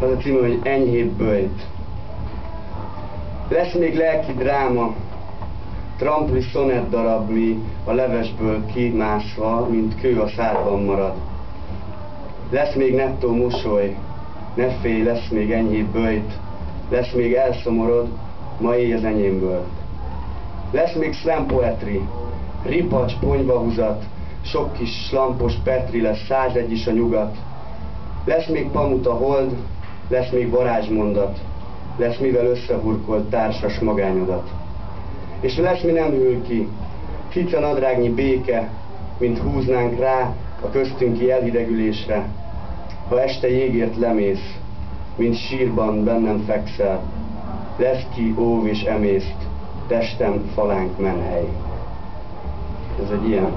az a cím, hogy Enyhébb böjt. Lesz még lelki dráma, trampli szonett darab, mi a levesből kimásva, mint kő a szárban marad. Lesz még nettó mosoly, ne félj, lesz még enyhébb böjt, lesz még elszomorod, ma éj az enyémből. Lesz még slam poetry, ripacs, ponyvahúzat, sok kis slampos Petri lesz, egy is a nyugat. Lesz még pamut a hold, lesz még varázsmondat, lesz mivel összehurkolt társas magányodat. És lesz mi nem hűl ki, cica nadrágnyi béke, mint húznánk rá a köztünki elhidegülésre, ha este jégért lemész, mint sírban bennem fekszel, lesz ki óv és emészt, testem falánk menhely. Ez egy ilyen